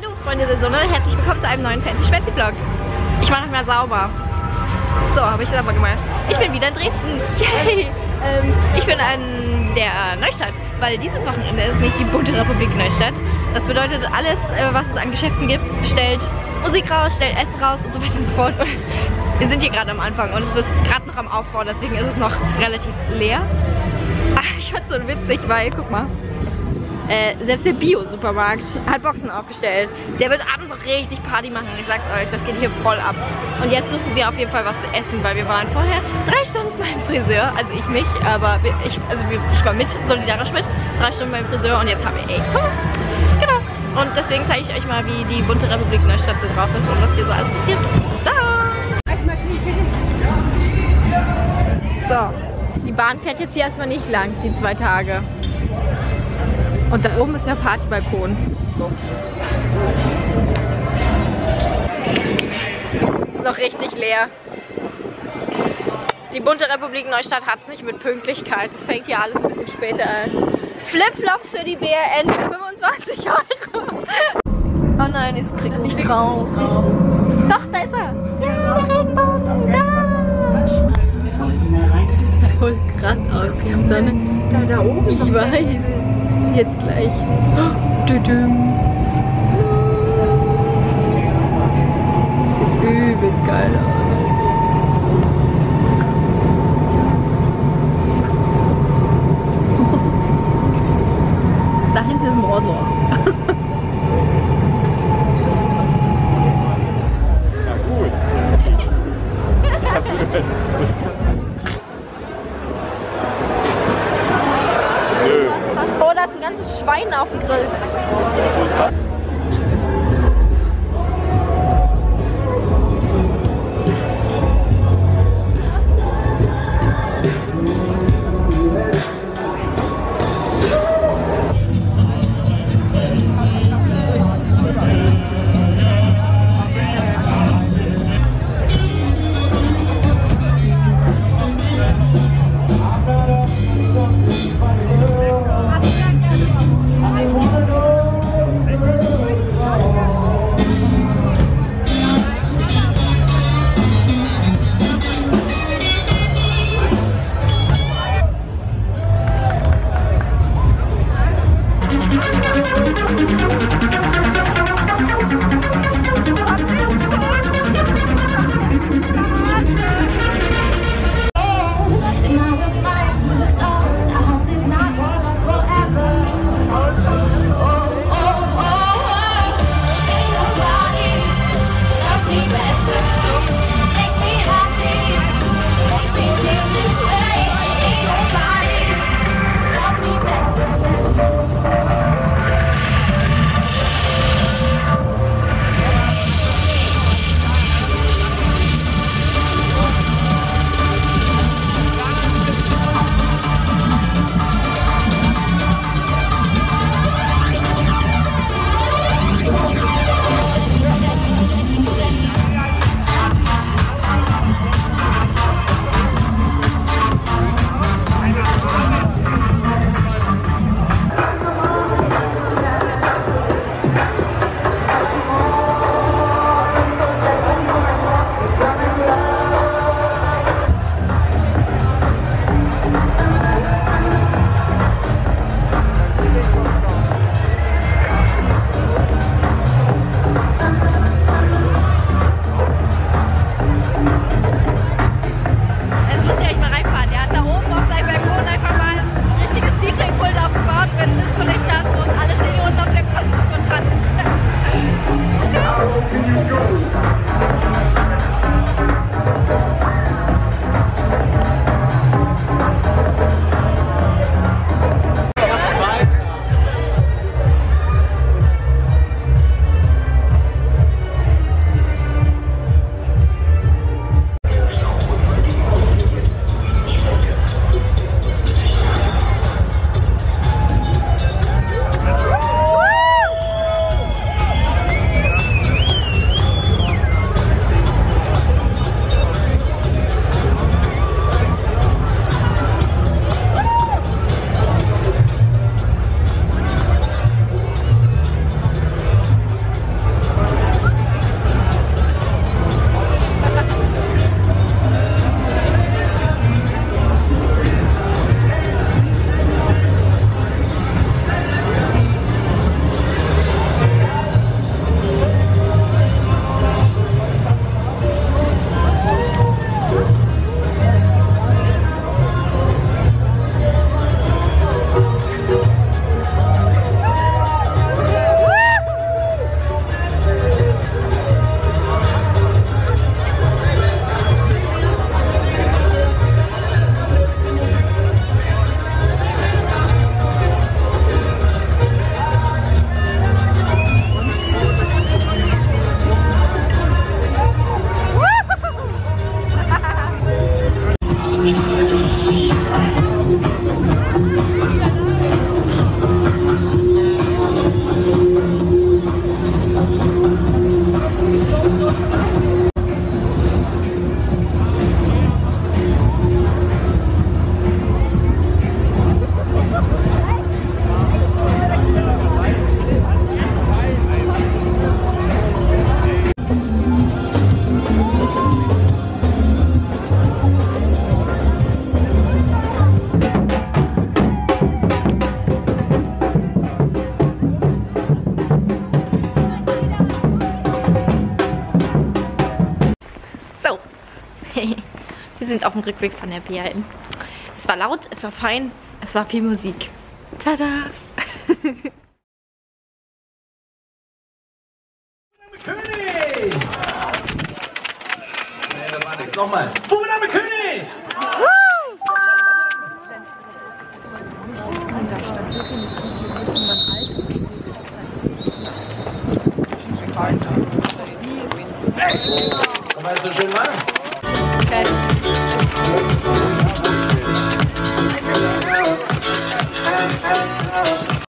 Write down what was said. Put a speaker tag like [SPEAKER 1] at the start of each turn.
[SPEAKER 1] Hallo Freunde der Sonne, herzlich willkommen zu einem neuen Fancy Schwänzi Vlog. Ich mache mal sauber. So, habe ich sauber gemacht. Ich bin wieder in Dresden. Yay! Ähm, ich bin in der Neustadt, weil dieses Wochenende ist nicht die bunte Republik Neustadt. Das bedeutet, alles, äh, was es an Geschäften gibt, stellt Musik raus, stellt Essen raus und so weiter und so fort. Wir sind hier gerade am Anfang und es ist gerade noch am Aufbau, deswegen ist es noch relativ leer. Ach, ich fand es so witzig, weil, guck mal, äh, selbst der Bio-Supermarkt hat Boxen aufgestellt. Der wird abends auch richtig Party machen. Ich sag's euch, das geht hier voll ab. Und jetzt suchen wir auf jeden Fall was zu essen, weil wir waren vorher drei Stunden beim Friseur. Also ich nicht, aber ich, also ich war mit, solidarisch mit. Drei Stunden beim Friseur und jetzt haben wir echt Hunger. Genau. Und deswegen zeige ich euch mal, wie die bunte Republik Neustadt so drauf ist und was hier so alles passiert. So. So. Die Bahn fährt jetzt hier erstmal nicht lang, die zwei Tage. Und da oben ist der Partybalkon. Ist noch richtig leer. Die bunte Republik Neustadt hat es nicht mit Pünktlichkeit. Das fängt hier alles ein bisschen später an. Flipflops für die BRN für 25 Euro. Oh nein, ich krieg nicht drauf. Doch, da ist er. Ja, der Regenbogen, da. Das sieht voll krass aus, die Sonne.
[SPEAKER 2] Da, da oben.
[SPEAKER 1] Ich weiß. Jetzt gleich. Düdüm. Sieht übelst geil aus. Da hinten ist ein Mordor.
[SPEAKER 3] Ja, gut.
[SPEAKER 1] da ist ein ganzes Schwein auf dem Grill. Sind auf dem Rückweg von der BRN. Es war laut, es war fein, es war viel Musik. Tada!
[SPEAKER 2] König! Nee, das war nichts. Nochmal. Bubename König! Komm mal so schön machen.